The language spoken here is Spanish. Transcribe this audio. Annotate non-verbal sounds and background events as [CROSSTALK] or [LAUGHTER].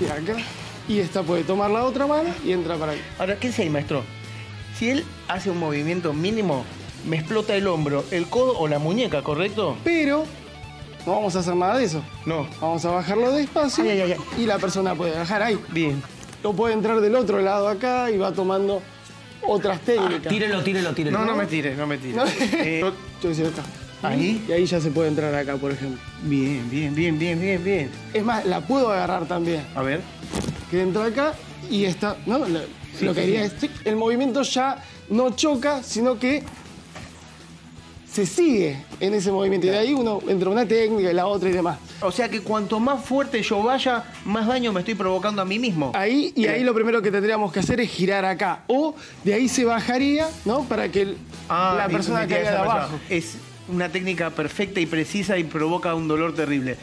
y acá. Y esta puede tomar la otra mano y entra para ahí. Ahora, ¿qué sé, maestro? Si él hace un movimiento mínimo, me explota el hombro, el codo o la muñeca, ¿correcto? Pero no vamos a hacer nada de eso. No. Vamos a bajarlo despacio Ay, ay, ay, y la persona puede bajar ahí. Bien. O puede entrar del otro lado acá y va tomando otras técnicas. Tírelo, tírelo, tírelo. No, no me tires, no me tires. No. Eh, [LAUGHS] Yo decía acá. Ahí. Y ahí ya se puede entrar acá, por ejemplo. bien, bien, bien, bien, bien, bien. Es más, la puedo agarrar también. A ver. Que entra acá y está. ¿no? Sí, lo que sí, diría sí. es, tic, el movimiento ya no choca, sino que se sigue en ese movimiento. Y de ahí uno entra una técnica y la otra y demás. O sea que cuanto más fuerte yo vaya, más daño me estoy provocando a mí mismo. Ahí, y ahí lo primero que tendríamos que hacer es girar acá. O de ahí se bajaría, ¿no? Para que el- Ah, la persona caiga de abajo. persona. Es una técnica perfecta y precisa y provoca un dolor terrible.